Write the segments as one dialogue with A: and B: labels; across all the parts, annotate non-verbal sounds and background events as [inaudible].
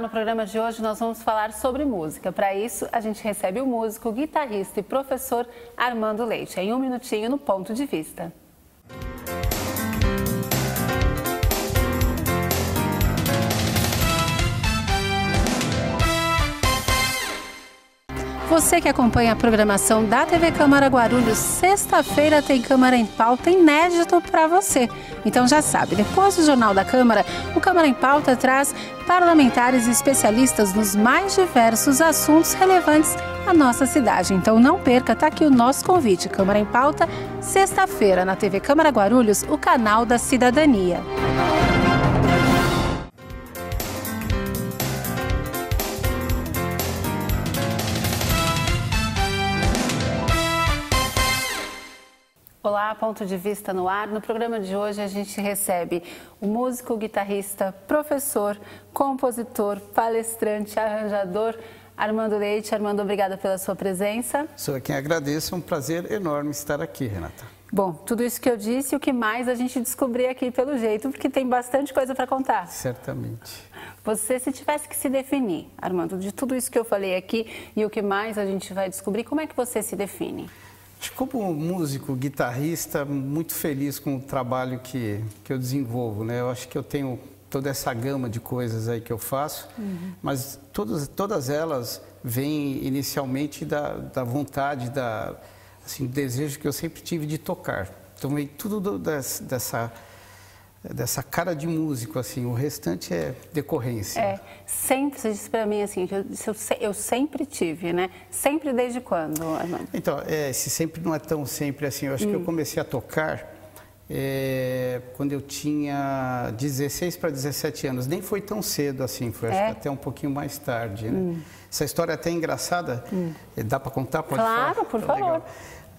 A: no programa de hoje nós vamos falar sobre música. Para isso, a gente recebe o músico, guitarrista e professor Armando Leite. Em um minutinho no Ponto de Vista. Você que acompanha a programação da TV Câmara Guarulhos, sexta-feira tem Câmara em Pauta inédito para você. Então já sabe, depois do Jornal da Câmara, o Câmara em Pauta traz parlamentares e especialistas nos mais diversos assuntos relevantes à nossa cidade. Então não perca, tá aqui o nosso convite. Câmara em Pauta, sexta-feira na TV Câmara Guarulhos, o canal da cidadania. Ponto de vista no ar. No programa de hoje a gente recebe o músico, guitarrista, professor, compositor, palestrante, arranjador Armando Leite. Armando, obrigada pela sua presença.
B: Sou quem agradeço, é um prazer enorme estar aqui, Renata.
A: Bom, tudo isso que eu disse e o que mais a gente descobrir aqui pelo jeito, porque tem bastante coisa para contar.
B: Certamente.
A: Você, se tivesse que se definir, Armando, de tudo isso que eu falei aqui e o que mais a gente vai descobrir, como é que você se define?
B: Como músico, guitarrista, muito feliz com o trabalho que, que eu desenvolvo. Né? Eu acho que eu tenho toda essa gama de coisas aí que eu faço, uhum. mas todas, todas elas vêm inicialmente da, da vontade, da, assim, do desejo que eu sempre tive de tocar. Então vem tudo do, dessa dessa cara de músico, assim, o restante é decorrência.
A: É, sempre, você disse para mim assim, eu, eu, sempre tive, né? Sempre desde quando, Armando?
B: Então, é, se sempre não é tão sempre assim, eu acho hum. que eu hum. comecei a tocar é, quando eu tinha 16 para 17 anos, nem foi tão cedo assim, foi é? até um pouquinho mais tarde, né? Hum. Essa história é até engraçada, hum. É, dá para contar?
A: Pode claro, falar? por tá favor.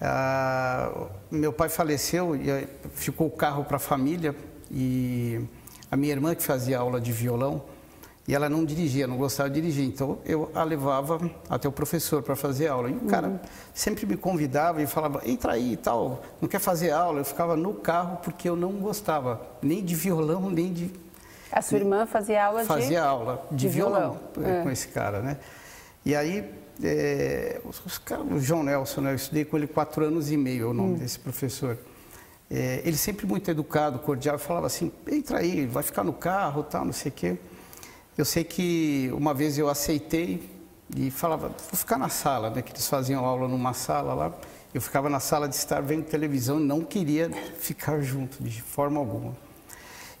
B: Ah, meu pai faleceu e ficou o carro para a família, e a minha irmã que fazia aula de violão, e ela não dirigia, não gostava de dirigir, então eu a levava até o professor para fazer aula. E o cara uhum. sempre me convidava e falava, entra aí e tal, não quer fazer aula? Eu ficava no carro porque eu não gostava nem de violão, nem de...
A: A sua irmã fazia aula
B: fazia de... Fazia aula de, de violão, violão. É. com esse cara, né? E aí, é, os, os, o João Nelson, né? eu estudei com ele quatro anos e meio, é o nome hum. desse professor. É, ele sempre muito educado, cordial, falava assim, entra aí, vai ficar no carro, tal, não sei o quê. Eu sei que uma vez eu aceitei e falava, vou ficar na sala, né, que eles faziam aula numa sala lá. Eu ficava na sala de estar vendo televisão e não queria ficar junto de forma alguma.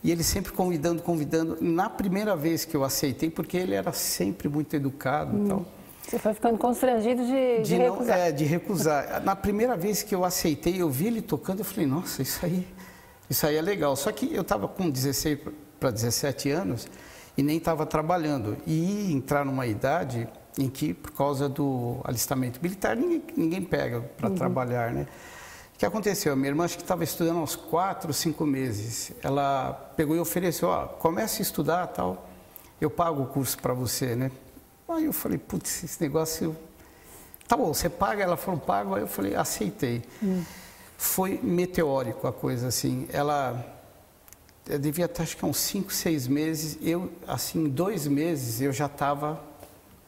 B: E ele sempre convidando, convidando. Na primeira vez que eu aceitei, porque ele era sempre muito educado hum. e tal.
A: Você foi ficando constrangido de, de, de
B: não,
A: recusar.
B: É, de recusar. Na primeira vez que eu aceitei, eu vi ele tocando, eu falei, nossa, isso aí, isso aí é legal. Só que eu estava com 16 para 17 anos e nem estava trabalhando. E entrar numa idade em que, por causa do alistamento militar, ninguém, ninguém pega para uhum. trabalhar, né? O que aconteceu? A minha irmã, acho que estava estudando há uns 4, 5 meses. Ela pegou e ofereceu, ó, comece a estudar tal, eu pago o curso para você, né? Aí eu falei, putz, esse negócio. Tá bom, você paga? Ela falou, pago. Aí eu falei, aceitei. Hum. Foi meteórico a coisa, assim. Ela. Eu devia estar, acho que uns 5, 6 meses. Eu, assim, em dois meses, eu já estava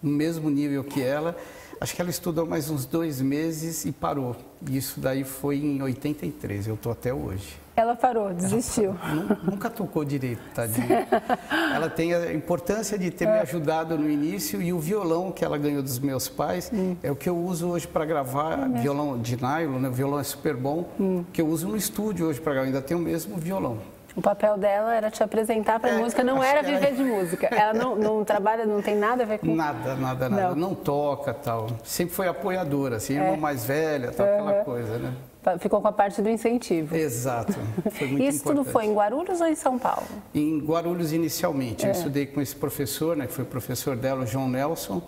B: no mesmo nível que ela. Acho que ela estudou mais uns dois meses e parou. Isso daí foi em 83, eu estou até hoje.
A: Ela parou, desistiu.
B: Ela nunca tocou direito, tadinha. [laughs] ela tem a importância de ter é. me ajudado no início e o violão que ela ganhou dos meus pais hum. é o que eu uso hoje para gravar, é violão de nylon, né? o violão é super bom, hum. que eu uso no estúdio hoje para gravar, ainda tenho o mesmo violão.
A: O papel dela era te apresentar para é, música, não era viver de música. Ela não, não, [laughs] trabalha, não tem nada a ver com...
B: Nada, nada, nada. Não, não toca, tal. Sempre foi apoiadora, assim, é. irmã mais velha, tal, aquela coisa, né?
A: Ficou com a parte do incentivo.
B: Exato.
A: Foi muito [laughs] Isso tudo foi em Guarulhos ou em São Paulo?
B: Em Guarulhos inicialmente. É. Eu estudei com esse professor, né, que foi professor dela, o João Nelson,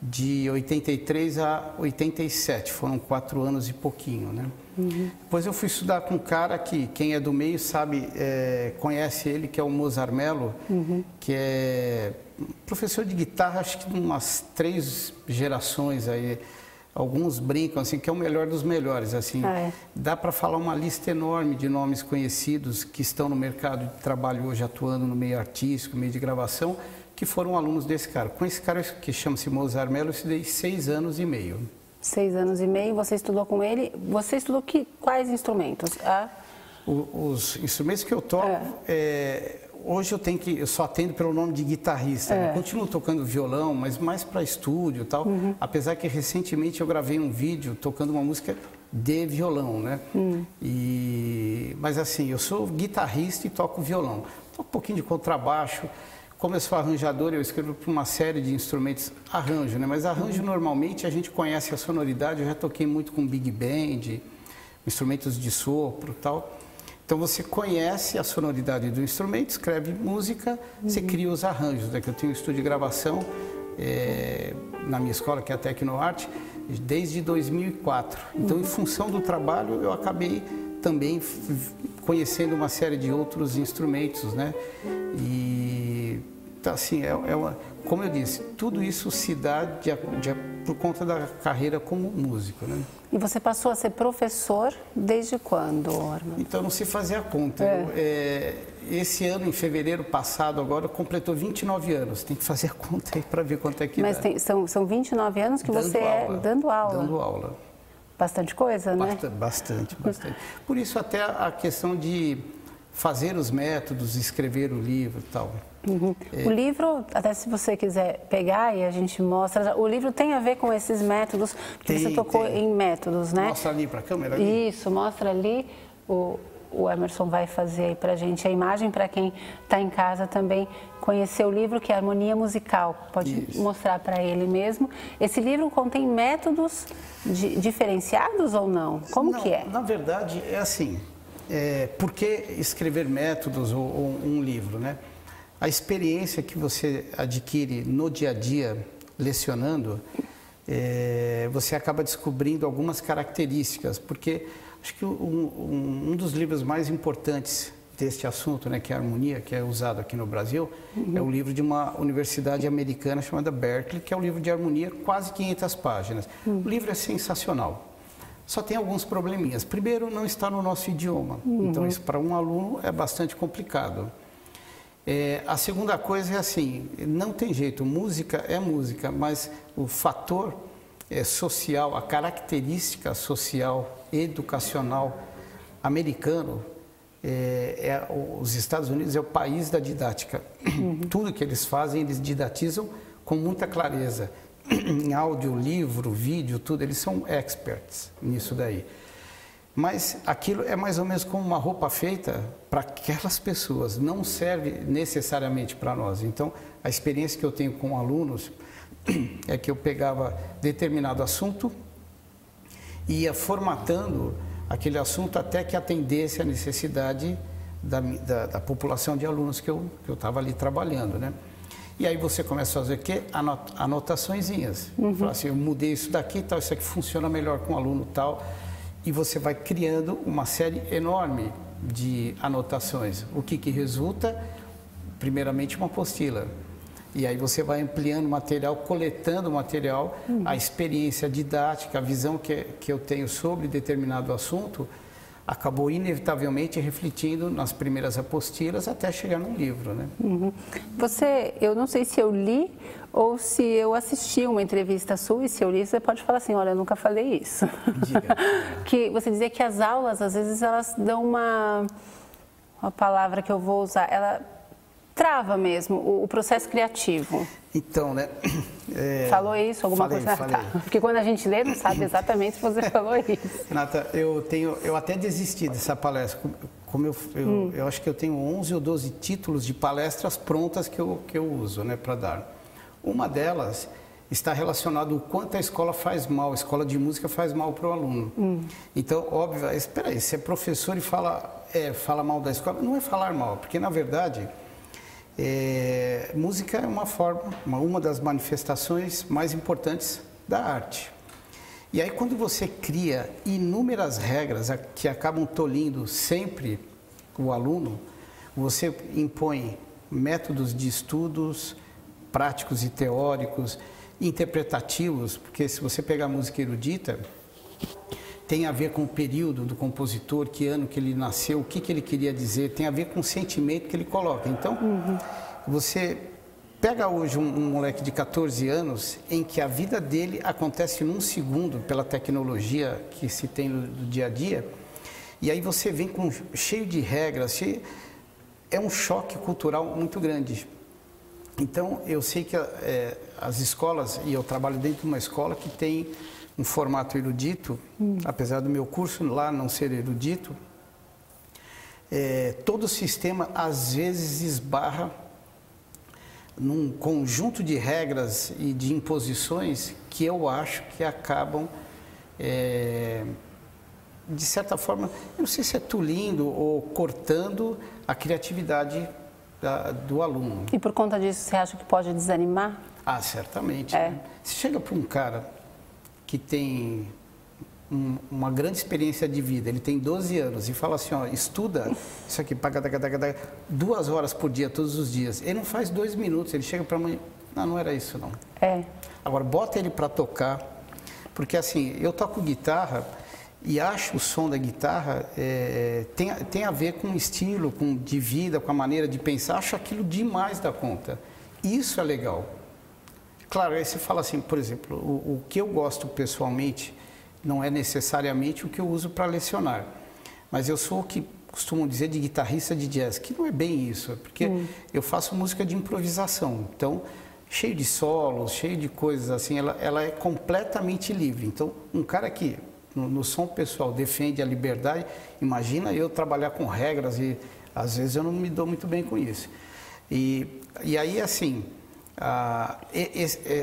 B: de 83 a 87. Foram quatro anos e pouquinho, né? Uhum. Depois eu fui estudar com um cara que, quem é do meio sabe, é, conhece ele, que é o Mozart Mello, uhum. que é professor de guitarra, acho que de umas três gerações aí. Alguns brincam assim que é o melhor dos melhores, assim. Ah, é. Dá para falar uma lista enorme de nomes conhecidos que estão no mercado de trabalho hoje atuando no meio artístico, no meio de gravação, que foram alunos desse cara. Com esse cara que chama-se Mozart Mello, eu estudei seis anos e meio.
A: Seis anos e meio, você estudou com ele. Você estudou que, quais instrumentos? Ah.
B: O, os instrumentos que eu toco, é. É, hoje eu tenho que, eu só atendo pelo nome de guitarrista. Né? É. Continuo tocando violão, mas mais para estúdio e tal. Uhum. Apesar que recentemente eu gravei um vídeo tocando uma música de violão, né? Hum. E, mas assim, eu sou guitarrista e toco violão. Toco um pouquinho de contrabaixo. Como eu sou arranjador, eu escrevo para uma série de instrumentos, arranjo, né? Mas arranjo, uhum. normalmente, a gente conhece a sonoridade. Eu já toquei muito com big band, instrumentos de sopro tal. Então, você conhece a sonoridade do instrumento, escreve música, uhum. você cria os arranjos. Né? Que eu tenho um estúdio de gravação é, na minha escola, que é a Tecnoarte, desde 2004. Então, em função do trabalho, eu acabei também conhecendo uma série de outros instrumentos, né? E então, assim, é, é uma, como eu disse, tudo isso se dá de, de, por conta da carreira como músico, né?
A: E você passou a ser professor desde quando, Orma?
B: Então, não se fazia a conta. É. Eu, é, esse ano, em fevereiro passado, agora, completou 29 anos. Tem que fazer a conta aí para ver quanto é que
A: Mas
B: dá.
A: Tem, são, são 29 anos que
B: dando
A: você
B: aula,
A: é dando aula.
B: Dando aula.
A: Bastante coisa, né?
B: Bastante, bastante, bastante. Por isso até a questão de fazer os métodos, escrever o livro e tal.
A: Uhum. É... O livro, até se você quiser pegar e a gente mostra, o livro tem a ver com esses métodos, porque tem, você tocou tem. em métodos, né?
B: Mostra ali para a câmera. Ali.
A: Isso, mostra ali o, o Emerson vai fazer aí para a gente a imagem para quem está em casa também conhecer o livro que é Harmonia Musical. Pode Isso. mostrar para ele mesmo. Esse livro contém métodos de, diferenciados ou não? Como
B: não,
A: que é?
B: Na verdade é assim. É, por que escrever métodos ou, ou um livro, né? A experiência que você adquire no dia a dia lecionando, é, você acaba descobrindo algumas características, porque Acho que um, um, um, dos livros mais importantes deste assunto, né, que é a harmonia, que é usado aqui no Brasil, uhum. é o livro de uma universidade americana chamada Berkeley, que é um livro de harmonia, quase 500 páginas. Uhum. O livro é sensacional. Só tem alguns probleminhas. Primeiro, não está no nosso idioma. Uhum. Então, isso para um aluno é bastante complicado. É, a segunda coisa é assim, não tem jeito, música é música, mas o fator é, social, a característica social educacional americano, é, é, os Estados Unidos é o país da didática. Uhum. Tudo que eles fazem, eles didatizam com muita clareza. [clears throat] em áudio, livro, vídeo, tudo, eles são experts nisso daí. Mas aquilo é mais ou menos como uma roupa feita para aquelas pessoas, não serve necessariamente para nós. Então, a experiência que eu tenho com alunos [clears throat] é que eu pegava determinado assunto, ia formatando aquele assunto até que atendesse a necessidade da, da, da população de alunos que eu estava ali trabalhando, né? E aí você começa a fazer o quê? Anot anotaçõezinhas. Uhum. Fala assim, eu mudei isso daqui, tal, isso aqui funciona melhor com o aluno tal. E você vai criando uma série enorme de anotações. O que, que resulta? Primeiramente, uma apostila. E aí você vai ampliando o material, coletando o material, uhum. a experiência didática, a visão que, que eu tenho sobre determinado assunto, acabou inevitavelmente refletindo nas primeiras apostilas até chegar no livro, né?
A: Uhum. Você, eu não sei se eu li ou se eu assisti uma entrevista sua e se eu li, você pode falar assim, olha, eu nunca falei isso. Diga. [laughs] que você dizia que as aulas, às vezes, elas dão uma, uma palavra que eu vou usar, ela trava mesmo o, o processo criativo.
B: Então, né? [clears throat]
A: É... Falou isso, alguma falei, coisa? Falei. Tá. Porque quando a gente lê, não sabe exatamente se você [laughs] falou isso.
B: Renata, eu tenho, eu até desisti dessa palestra. Como eu, eu, hum. eu acho que eu tenho 11 ou 12 títulos de palestras prontas que eu, que eu uso, né, para dar. Uma delas está relacionado o quanto a escola faz mal, a escola de música faz mal para o aluno. Hum. Então, óbvio, espera aí, se é professor e fala, é, fala mal da escola, não é falar mal, porque na verdade é, música é uma forma, uma, uma das manifestações mais importantes da arte. E aí quando você cria inúmeras regras que acabam tolhindo sempre o aluno, você impõe métodos de estudos práticos e teóricos, interpretativos, porque se você pegar música erudita, tem a ver com o período do compositor, que ano que ele nasceu, o que, que ele queria dizer, tem a ver com o sentimento que ele coloca. Então, uhum. você Pega hoje um, um, moleque de 14 anos em que a vida dele acontece num segundo pela tecnologia que se tem no, no dia a dia, e aí você vem com cheio de regras, cheio, é um choque cultural muito grande. Então eu sei que é, as escolas, e eu trabalho dentro de uma escola que tem um formato erudito, hum. apesar do meu curso lá não ser erudito, é, todo o sistema às vezes esbarra num conjunto de regras e de imposições que eu acho que acabam, é, de certa forma, eu não sei se é tulindo ou cortando a criatividade da, do aluno.
A: E por conta disso, você acha que pode desanimar?
B: Ah, certamente. É. Né? Você chega para um cara que tem um, uma grande experiência de vida, ele tem 12 anos e fala assim, ó, estuda isso aqui, paga, duas horas por dia, todos os dias. Ele não faz dois minutos, ele chega para mãe, não, não era isso não.
A: É.
B: Agora, bota ele para tocar, porque assim, eu toco guitarra e acho o som da guitarra é, tem, tem a ver com o estilo, com de vida, com a maneira de pensar, acho aquilo demais da conta. Isso é legal. Claro, aí você fala assim, por exemplo, o, o que eu gosto pessoalmente não é necessariamente o que eu uso para lecionar. Mas eu sou o que costumam dizer de guitarrista de jazz, que não é bem isso, é porque hum. eu faço música de improvisação. Então, cheio de solos, cheio de coisas assim, ela, ela é completamente livre. Então, um cara que no, no, som pessoal defende a liberdade, imagina eu trabalhar com regras e às vezes eu não me dou muito bem com isso. E, e aí, assim, a,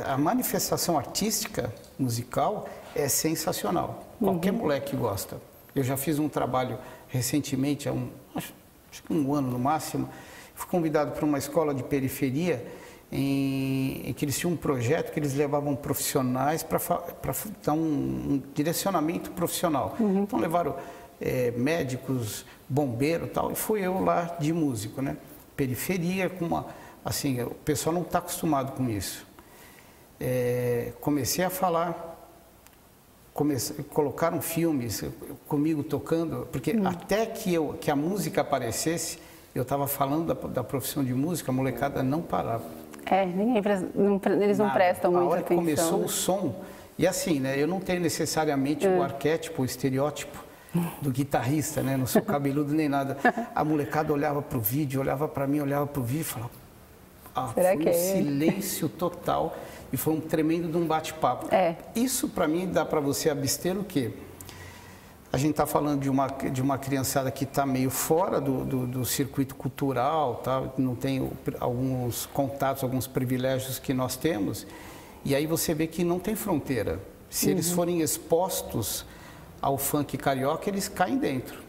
B: a manifestação artística musical é sensacional. Uhum. Qualquer moleque gosta. Eu já fiz um trabalho recentemente, há um, acho, acho que um ano no máximo, fui convidado para uma escola de periferia em, em, que eles tinham um projeto que eles levavam profissionais para dar um, um, direcionamento profissional. Uhum. Então levaram é, médicos, bombeiro tal, e fui eu lá de músico, né? Periferia, com uma, assim, o pessoal não está acostumado com isso. É, comecei a falar comece, colocaram filmes comigo tocando, porque hum. até que, eu, que a música aparecesse, eu estava falando da, da, profissão de música, a molecada não parava.
A: É, ninguém, não, eles não Nada. prestam muita
B: atenção. A hora
A: que
B: começou
A: né?
B: o som, e assim, né, eu não tenho necessariamente é. o arquétipo, o estereótipo do guitarrista, né, não sou [laughs] cabeludo nem nada. A molecada olhava para o vídeo, olhava para mim, olhava para o vídeo e falava, ah, Será foi que um é silêncio total e foi um tremendo de um bate-papo.
A: É.
B: Isso, para mim, dá para você abster o quê? A gente está falando de uma, de uma criançada que está meio fora do, do, do, circuito cultural, tá? não tem alguns contatos, alguns privilégios que nós temos, e aí você vê que não tem fronteira. Se uhum. eles forem expostos ao funk carioca, eles caem dentro.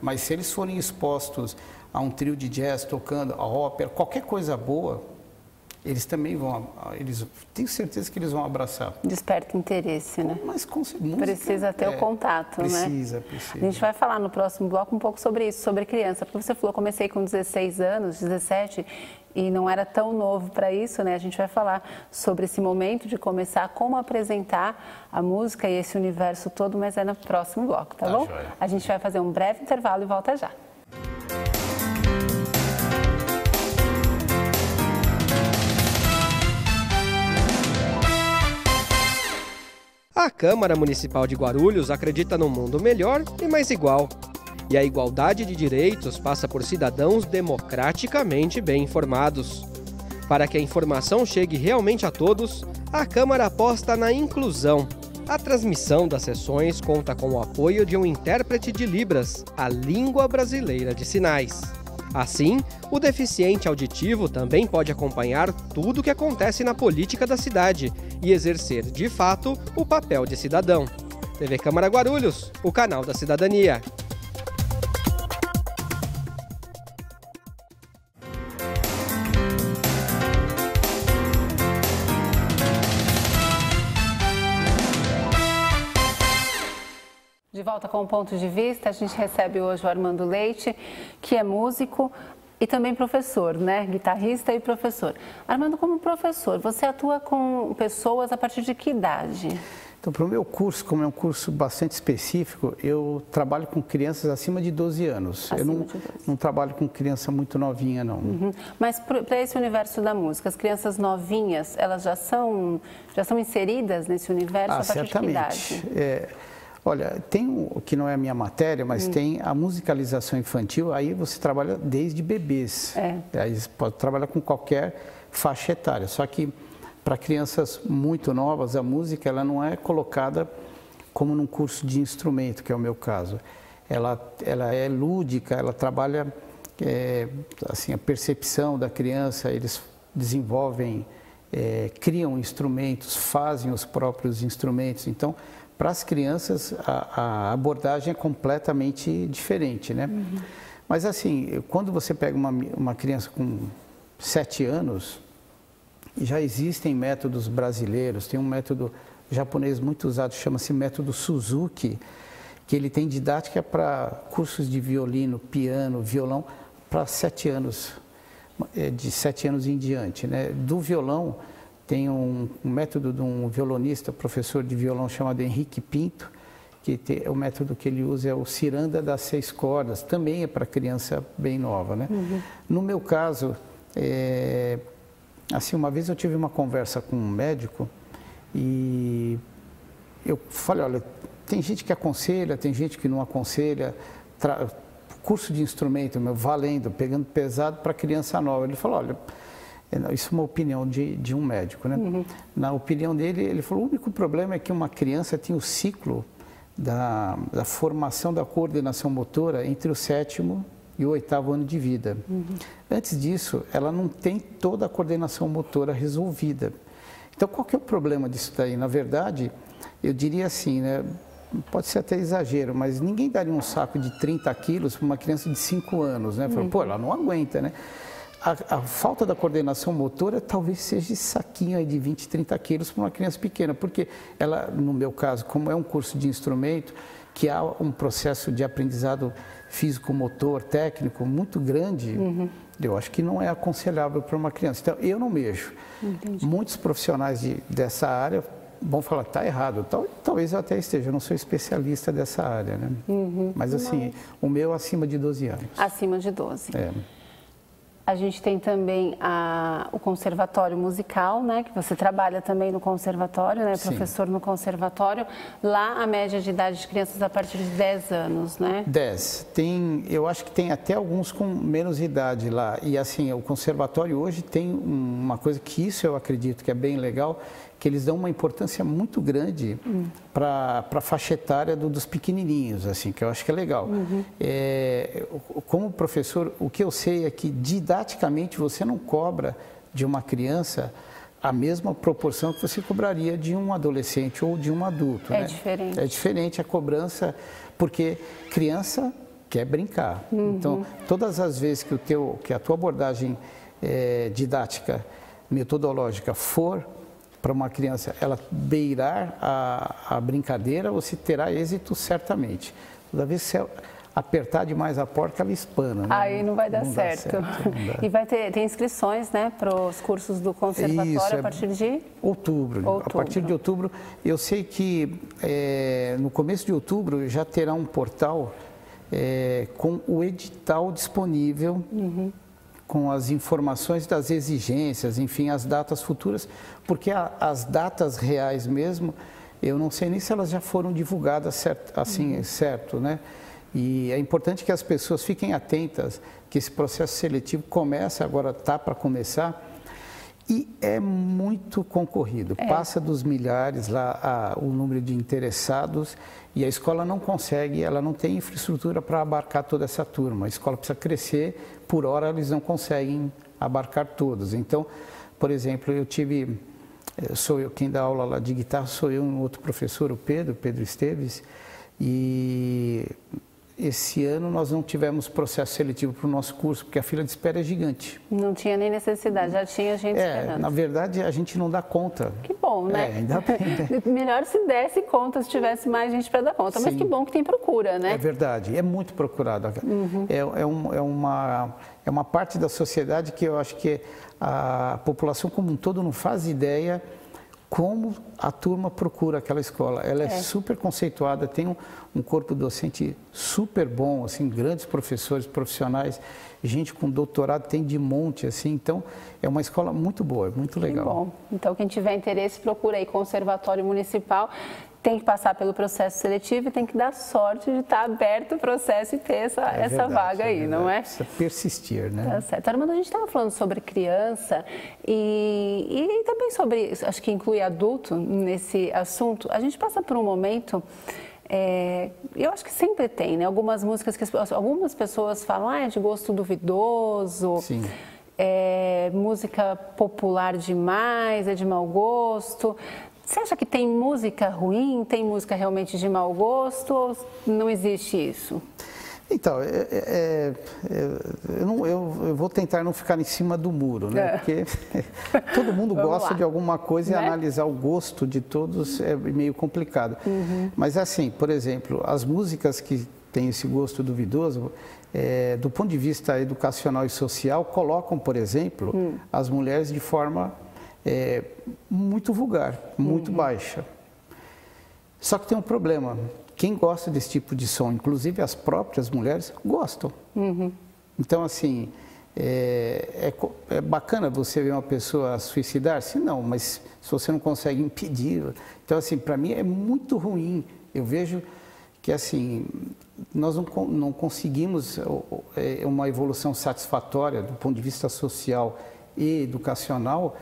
B: Mas se eles forem expostos a um trio de jazz tocando, a ópera, qualquer coisa boa, eles também vão, eles tenho certeza que eles vão abraçar.
A: Desperta interesse, né?
B: Mas com música,
A: precisa ter é, o contato,
B: precisa,
A: né?
B: Precisa, precisa.
A: A gente vai falar no próximo bloco um pouco sobre isso, sobre criança, porque você falou comecei com 16 anos, 17 e não era tão novo para isso, né? A gente vai falar sobre esse momento de começar como apresentar a música e esse universo todo, mas é no próximo bloco, tá, tá bom? Joia. A gente vai fazer um breve intervalo e volta já.
C: A Câmara Municipal de Guarulhos acredita num mundo melhor e mais igual. E a igualdade de direitos passa por cidadãos democraticamente bem informados. Para que a informação chegue realmente a todos, a Câmara aposta na inclusão. A transmissão das sessões conta com o apoio de um intérprete de Libras, a língua brasileira de sinais. Assim, o deficiente auditivo também pode acompanhar tudo o que acontece na política da cidade e exercer, de fato, o papel de cidadão. TV Câmara Guarulhos, o canal da cidadania.
A: Volta com o ponto de vista, a gente recebe hoje o Armando Leite, que é músico e também professor, né? Guitarrista e professor. Armando, como professor, você atua com pessoas a partir de que idade?
B: Então, para o meu curso, como é um curso bastante específico, eu trabalho com crianças acima de 12 anos.
A: Acima
B: eu não,
A: de 12.
B: não trabalho com criança muito novinha, não.
A: Uhum. Mas para esse universo da música, as crianças novinhas, elas já são, já são inseridas nesse universo
B: Ah,
A: a partir
B: certamente.
A: de que idade?
B: É, olha, tem o que não é a minha matéria, mas
A: Hum.
B: tem a musicalização infantil, aí você trabalha desde bebês.
A: É.
B: Aí você pode trabalhar com qualquer faixa etária. Só que para crianças muito novas, a música ela não é colocada como num curso de instrumento, que é o meu caso. Ela, ela é lúdica, ela trabalha é, assim, a percepção da criança, eles desenvolvem, é, criam instrumentos, fazem os próprios instrumentos. Então, para as crianças, a, a abordagem é completamente diferente, né? Mas assim, quando você pega uma, uma criança com sete anos, já existem métodos brasileiros, tem um método japonês muito usado, chama-se método Suzuki, que ele tem didática para cursos de violino, piano, violão, para sete anos, de sete anos em diante. Né? Do violão, tem um, um método de um violonista, professor de violão chamado Henrique Pinto, que tem, o método que ele usa é o ciranda das seis cordas, também é para criança bem nova. Né? No meu caso, é, assim, uma vez eu tive uma conversa com um médico e eu falei, olha, tem gente que aconselha, tem gente que não aconselha, curso de instrumento, meu, valendo, pegando pesado para criança nova. Ele falou, olha, é, isso é uma opinião de, de um médico, né? Na opinião dele, ele falou, o único problema é que uma criança tem o ciclo da, da formação da coordenação motora entre o sétimo e o oitavo ano de vida. Antes disso, ela não tem toda a coordenação motora resolvida. Então, qual que é o problema disso daí? Na verdade, eu diria assim, né? Pode ser até exagero, mas ninguém daria um saco de 30 quilos para uma criança de 5 anos, né? Fala, Pô, ela não aguenta, né? A, a falta da coordenação motora talvez seja esse saquinho aí de 20, 30 quilos para uma criança pequena, porque ela, no meu caso, como é um curso de instrumento, que há um processo de aprendizado físico-motor, técnico muito grande, eu acho que não é aconselhável para uma criança. Então, eu não mexo. Muitos profissionais de, dessa área vão falar que está errado. Tal, talvez eu até esteja, eu não sou especialista dessa área, né? Mas assim, o meu acima de 12 anos.
A: Acima de 12.
B: É.
A: A gente tem também a- o conservatório musical, né? Que você trabalha também no conservatório, né?
B: Sim.
A: Professor no conservatório. Lá a média de idade de crianças a partir de 10 anos, né?
B: 10. Tem, eu acho que tem até alguns com menos idade lá. E assim, o conservatório hoje tem um- uma coisa que isso eu acredito que é bem legal, que eles dão uma importância muito grande para a faixa etária do- dos pequenininhos, assim, que eu acho que é legal. É, o- como professor, o que eu sei é que didaticamente você não cobra de uma criança a mesma proporção que você cobraria de um adolescente ou de um adulto.
A: É
B: né?
A: diferente.
B: É diferente a cobrança, porque criança quer brincar.
A: Uhum.
B: Então, todas as vezes que, o teu, que a tua abordagem eh, didática, metodológica for para uma criança, ela beirar a, a brincadeira, você terá êxito certamente. Toda vez que você apertar demais a porta, ela espana. né?
A: Aí não vai dar
B: dá
A: certo.
B: não dá. [laughs]
A: E vai ter tem inscrições, né, para os cursos do conservatório
B: Isso,
A: a
B: é-
A: partir de
B: Outubro.
A: Outubro.
B: A partir de outubro, eu sei que eh, no começo de outubro já terá um portal eh, com o edital disponível, com as informações das exigências, enfim, as datas futuras, porque a- as datas reais mesmo, eu não sei nem se elas já foram divulgadas certo, assim, certo, né? E é importante que as pessoas fiquem atentas, que esse processo seletivo começa, agora está para começar, e é muito concorrido, passa dos milhares lá a- o número de interessados e a escola não consegue, ela não tem infraestrutura para abarcar toda essa turma. A escola precisa crescer, por hora eles não conseguem abarcar todos. Então, por exemplo, eu tive, eh, sou eu quem dá aula lá de guitarra, sou eu e um outro professor, o Pedro, Pedro Esteves, e esse ano nós não tivemos processo seletivo para o nosso curso, porque a fila de espera é gigante.
A: não tinha nem necessidade, já tinha gente
B: É,
A: esperando.
B: na verdade a gente não dá conta.
A: Que bom, né?
B: É, ainda bem, né? [laughs]
A: Melhor se desse conta, se tivesse mais gente para dar conta. Mas
B: Sim.
A: que bom que tem procura, né?
B: É verdade, é muito procurado. É, é, um- é uma, é uma parte da sociedade que eu acho que a população como um todo não faz ideia como a turma procura aquela escola. Ela é, é. super conceituada, tem um, um, corpo docente super bom, assim, grandes professores profissionais, gente com doutorado tem de monte, assim, então é uma escola muito boa, muito legal.
A: Que bom. Então quem tiver interesse procura aí Conservatório Municipal tem que passar pelo processo seletivo e tem que dar sorte de estar aberto o processo e ter essa, é essa verdade, vaga aí, é não é?
B: Precisa persistir, né?
A: Tá certo. Armando, a gente estava falando sobre criança e, e também sobre, acho que inclui adulto nesse assunto. A gente passa por um momento é, eu acho que sempre tem, né? Algumas músicas que algumas pessoas falam, ah, é de gosto duvidoso.
B: Sim.
A: É, música popular demais, é de mau gosto. Você acha que tem música ruim, tem música realmente de mau gosto ou não existe isso?
B: Então, é, é, é, eu, não, eu, eu, vou tentar não ficar em cima do muro, né? É. Porque [laughs] todo mundo gosta lá. de alguma coisa né? e analisar o gosto de todos é meio complicado. Uhum. Mas assim, por exemplo, as músicas que têm esse gosto duvidoso, é, do ponto de vista educacional e social, colocam, por exemplo, hum. as mulheres de forma é, muito vulgar, muito uhum. baixa. Só que tem um problema. Quem gosta desse tipo de som, inclusive as próprias mulheres, gostam. Uhum. Então, assim, é, é, é, bacana você ver uma pessoa suicidar-se? Não, mas se você não consegue impedir. Então, assim, para mim é muito ruim. Eu vejo que, assim, nós não, não conseguimos é, uma evolução satisfatória do ponto de vista social e educacional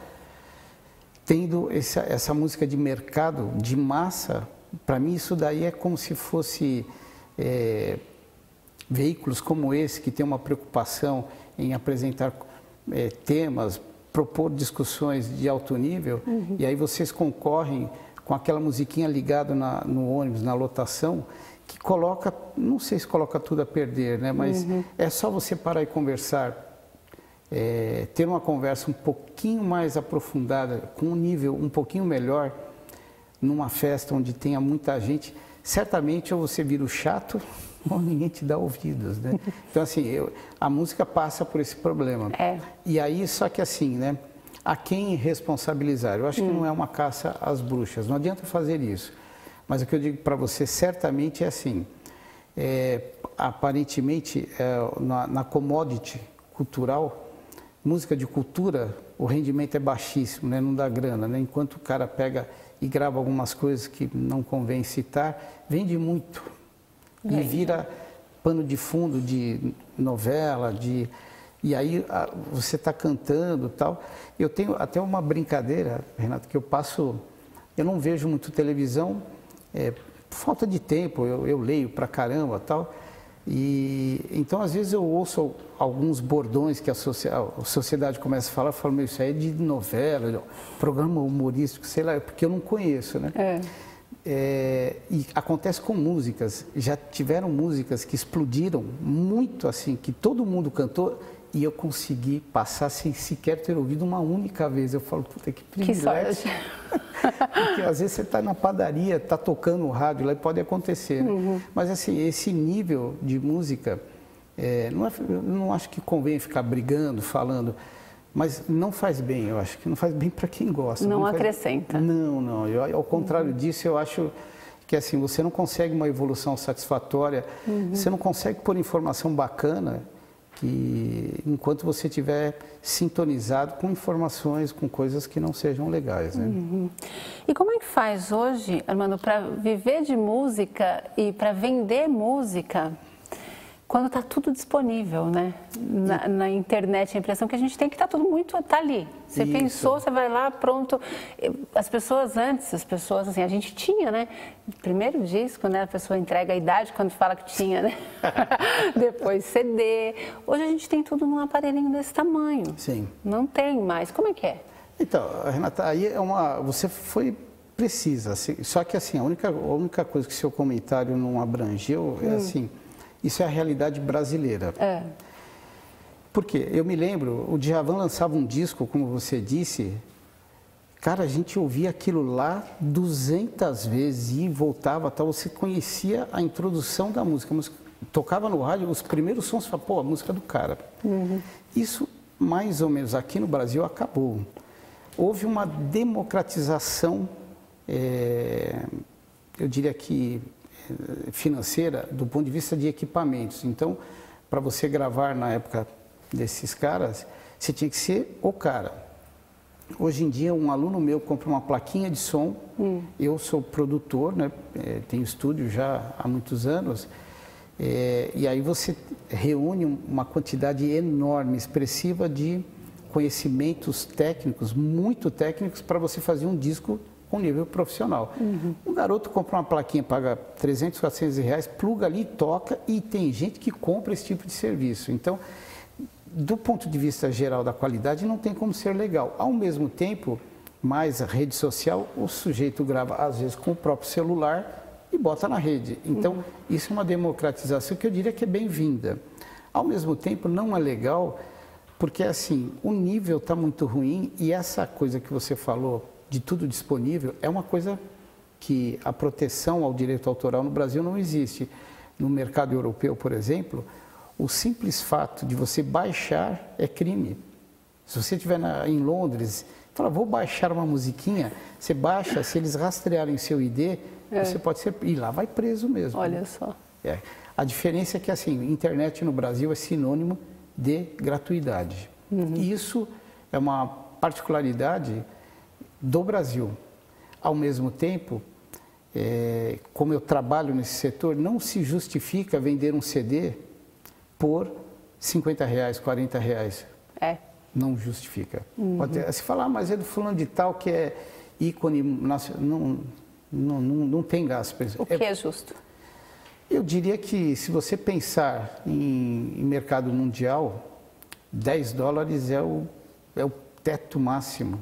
B: tendo essa, essa música de mercado, de massa, para mim isso daí é como se fosse é, veículos como esse, que tem uma preocupação em apresentar é, temas, propor discussões de alto nível, uhum. e aí vocês concorrem com aquela musiquinha ligada na, no ônibus, na lotação, que coloca, não sei se coloca tudo a perder, né? mas uhum. é só você parar e conversar é, ter uma conversa um pouquinho mais aprofundada, com um nível um pouquinho melhor, numa festa onde tenha muita gente, certamente ou você vira o chato [laughs] ou ninguém te dá ouvidos, né? [laughs] Então, assim, eu, a música passa por esse problema.
A: É.
B: E aí, só que assim, né? A quem responsabilizar? Eu acho hum. que não é uma caça às bruxas, não adianta fazer isso. Mas o que eu digo para você, certamente é assim, é, aparentemente, é, na, na commodity cultural, música de cultura, o rendimento é baixíssimo, né? não dá grana. Né? Enquanto o cara pega e grava algumas coisas que não convém citar, vende muito. E, e vira pano de fundo de novela, de... E aí você está cantando tal. Eu tenho até uma brincadeira, Renato, que eu passo... Eu não vejo muito televisão, é, por falta de tempo, eu, eu leio pra caramba tal. E então às vezes eu ouço alguns bordões que a, sociedade começa a falar, eu falo, meu, isso aí é de novela, programa humorístico, sei lá, porque eu não conheço, né?
A: É.
B: É, e acontece com músicas. Já tiveram músicas que explodiram muito assim, que todo mundo cantou e eu consegui passar sem sequer ter ouvido uma única vez. Eu falo, puta que privilégio. Que [laughs] Porque às vezes você está na padaria, está tocando o rádio, lá pode acontecer. Né? Uhum. Mas assim, esse nível de música, é, não, é, não acho que convém ficar brigando, falando, mas não faz bem, eu acho que não faz bem para quem gosta.
A: Não,
B: não
A: acrescenta.
B: Faz... Não, não. Eu, ao contrário uhum. disso, eu acho que assim, você não consegue uma evolução satisfatória, uhum. você não consegue pôr informação bacana que enquanto você estiver sintonizado com informações, com coisas que não sejam legais. Né?
A: Uhum. E como é que faz hoje, Armando, para viver de música e para vender música? Quando está tudo disponível, né? Na, na, internet, a impressão que a gente tem que estar tá tudo muito tá ali. Você Isso. pensou, você vai lá, pronto. As pessoas antes, as pessoas assim, a gente tinha, né? Primeiro disco, né? A pessoa entrega a idade quando fala que tinha, né? [laughs] Depois CD. Hoje a gente tem tudo num aparelhinho desse tamanho.
B: Sim.
A: Não tem mais. Como é que é?
B: Então, Renata, aí é uma. Você foi precisa. Só que assim, a única, a única coisa que seu comentário não abrangeu é hum. assim isso é a realidade brasileira.
A: É.
B: Porque eu me lembro, o Djavan lançava um disco, como você disse, cara, a gente ouvia aquilo lá 200 vezes e voltava, tal, você conhecia a introdução da música, música tocava no rádio, os primeiros sons, você fala, pô, a música do cara. Uhum. Isso, mais ou menos, aqui no Brasil acabou. houve uma democratização, é, eu diria que é, financeira, do ponto de vista de equipamentos. Então, para você gravar na época desses caras, você tinha que ser o cara. Hoje em dia, um aluno meu compra uma plaquinha de som, hum. eu sou produtor, né, é, tenho estúdio já há muitos anos, é, e aí você reúne uma quantidade enorme, expressiva de conhecimentos técnicos, muito técnicos, para você fazer um disco com nível profissional. Uhum. O garoto compra uma plaquinha, paga 300, 400 reais, pluga ali, toca e tem gente que compra esse tipo de serviço. Então, do ponto de vista geral da qualidade, não tem como ser legal. Ao mesmo tempo, mais a rede social, o sujeito grava, às vezes, com o próprio celular e bota na rede. Então, uhum. isso é uma democratização que eu diria que é bem-vinda. Ao mesmo tempo, não é legal, porque, assim, o nível está muito ruim e essa coisa que você falou de tudo disponível é uma coisa que a proteção ao direito autoral no Brasil não existe. No mercado europeu, por exemplo, o simples fato de você baixar é crime. Se você estiver na, em Londres, fala, vou baixar uma musiquinha, você baixa, se eles rastrearem seu ID, é. você pode ser. E lá vai preso mesmo.
A: Olha só.
B: É. A diferença é que assim, internet no Brasil é sinônimo de gratuidade. Uhum. E isso é uma particularidade do Brasil. Ao mesmo tempo, é, como eu trabalho nesse setor, não se justifica vender um CD por 50 reais, 40 reais.
A: É.
B: Não justifica. Uhum. Pode se falar, ah, mas é do fulano de tal que é ícone, não, não, não, não tem gasto.
A: O que é, é justo?
B: Eu diria que se você pensar em, em mercado mundial, 10 dólares é o, é o teto máximo.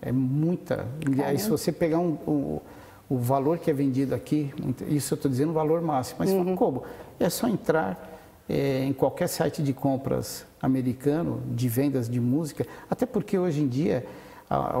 B: É muita. Caramba. Aí se você pegar um, um, o valor que é vendido aqui, isso eu estou dizendo o valor máximo, mas uhum. como? É só entrar é, em qualquer site de compras americano, de vendas de música, até porque hoje em dia,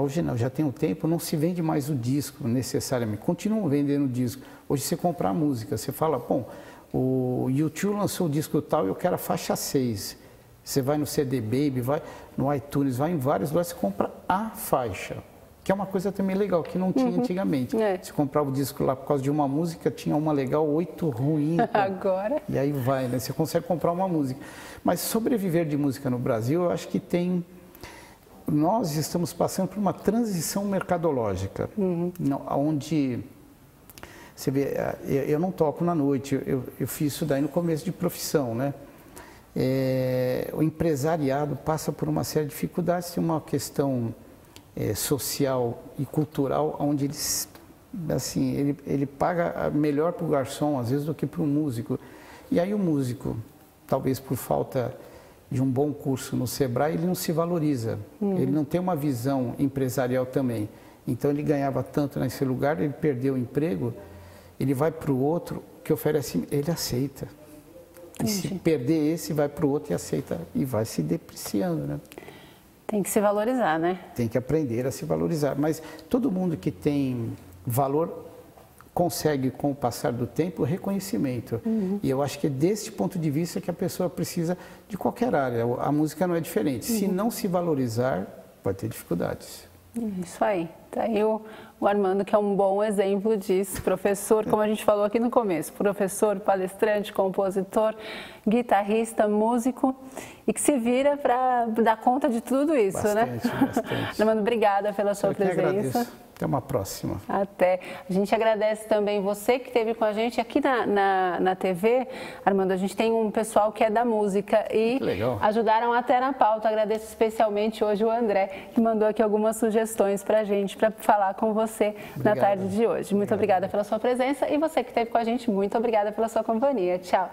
B: hoje não, já tem um tempo, não se vende mais o disco necessariamente, continuam vendendo disco. Hoje você compra a música, você fala, bom, o YouTube lançou o disco tal, eu quero a faixa 6. Você vai no CD Baby, vai no iTunes, vai em vários lugares, você compra a faixa que é uma coisa também legal, que não tinha uhum. antigamente. É. Você comprava o disco lá por causa de uma música, tinha uma legal, oito ruim. [laughs]
A: Agora.
B: E aí vai, né? Você consegue comprar uma música. Mas sobreviver de música no Brasil, eu acho que tem. Nós estamos passando por uma transição mercadológica, uhum. onde. Você vê, eh, eu não toco na noite, eu, eu fiz isso daí no começo de profissão, né? É, o empresariado passa por uma série de dificuldades, tem uma questão é, social e cultural, onde eles, assim, ele, ele paga melhor para o garçom, às vezes, do que para o músico. E aí o músico, talvez por falta de um bom curso no Sebrae, ele não se valoriza. Uhum. Ele não tem uma visão empresarial também. Então ele ganhava tanto nesse lugar, ele perdeu o emprego, ele vai para o outro que oferece, ele aceita. E se perder esse, vai para o outro e aceita e vai se depreciando, né?
A: Tem que se valorizar, né?
B: Tem que aprender a se valorizar. Mas todo mundo que tem valor consegue, com o passar do tempo, reconhecimento. Uhum. E eu acho que é desse ponto de vista que a pessoa precisa de qualquer área. A música não é diferente. Uhum. Se não se valorizar, vai ter dificuldades.
A: Isso aí. Tá aí o, o Armando, que é um bom exemplo disso. Professor, como a gente falou aqui no começo, professor, palestrante, compositor, guitarrista, músico e que se vira para dar conta de tudo isso,
B: bastante, né? Bastante. [laughs]
A: Armando, obrigada pela sua Eu presença.
B: Até uma próxima.
A: Até. A gente agradece também você que esteve com a gente aqui na, na, na TV. Armando, a gente tem um pessoal que é da música e ajudaram até na pauta. Agradeço especialmente hoje o André, que mandou aqui algumas sugestões para a gente, para falar com você Obrigado. na tarde de hoje. Muito Obrigado. obrigada pela sua presença e você que esteve com a gente, muito obrigada pela sua companhia. Tchau.